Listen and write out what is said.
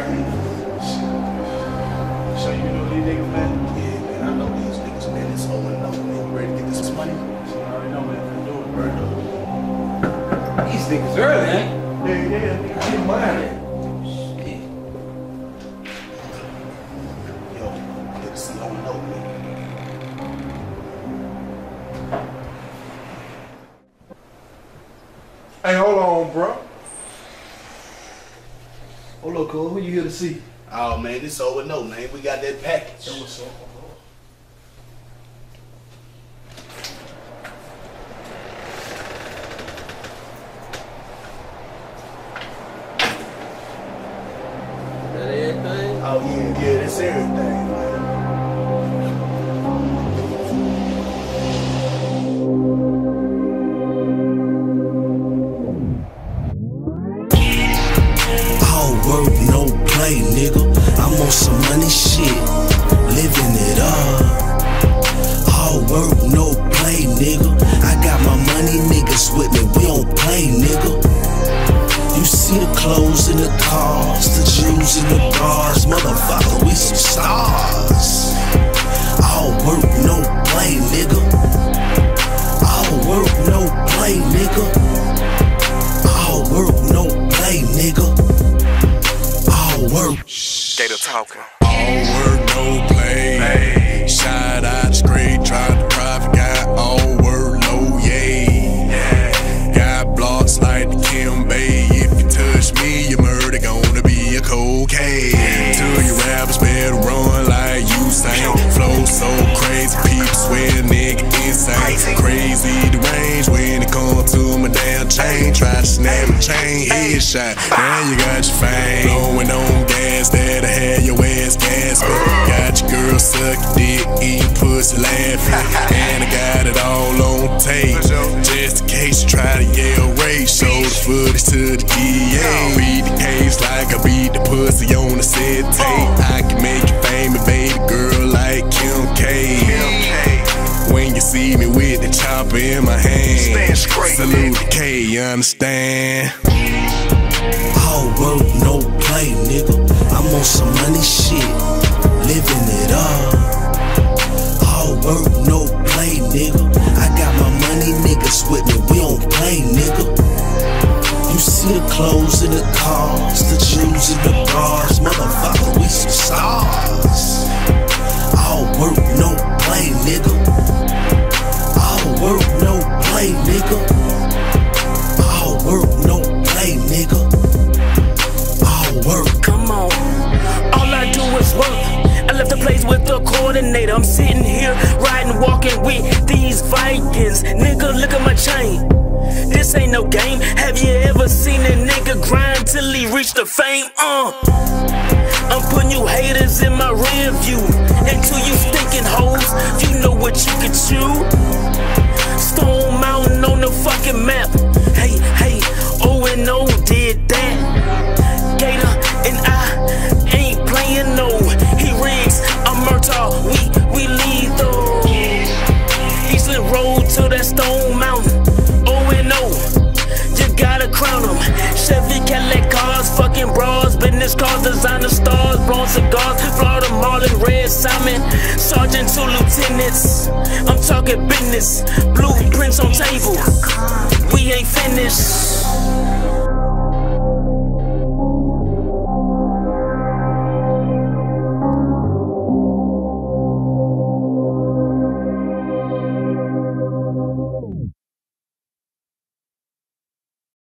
right. So you know these niggas, man? Yeah, man, I know these niggas, man. It's over and over, man. You ready to get this money? Know, These niggas early. Eh? Yeah, yeah. Hey, hold on, bro. Hold on, Who you here to see? Oh man, this over no man. We got that package. what's up? That everything? Oh yeah, yeah, that's everything, man. On some money shit, living it up. All work, no play, nigga. I got my money, niggas with me. We don't play, nigga. You see the clothes and the cars, the jewels and the bars, motherfucker. We some stars. Talking. All work, no play. Shot out straight, tried to profit, got all work, no yay. Got blocks like the Kim Bay. If you touch me, your murder gonna be a cold case. To your rappers, better run like you sang. Flow so crazy, people swear nigga insane. Crazy deranged when it come to my damn chain. Try to snap my chain, headshot. Now you got your fame. Blowing on gas, And I got it all on tape. Just in case you try to yell race, show the footage to the DA. Beat the case like I beat the pussy on the set tape. I can make you famous, baby girl, like Kim K. When you see me with the chopper in my hand, Stand straight, salute the K, you understand? All work, no play, nigga. I'm on some money shit, see the clothes and the cars, the jewels and the bars, motherfucker. We some stars. All work, no play, nigga. All work, no play, nigga. All work, no play, nigga. All work. Come on. All I do is work. I left the place with the coordinator. I'm sitting here riding, walking with these Vikings. Nigga, look at my chain. This ain't no game. Have you grind till he reach the fame? Uh. I'm putting you haters in my rear view. Until you stinking hoes, you know what you can chew. Stone Mountain on the fucking map. cars, designer stars, blown cigars, Florida Marlin, red salmon, sergeant to lieutenants. I'm talking business, blueprints on table. We ain't finished.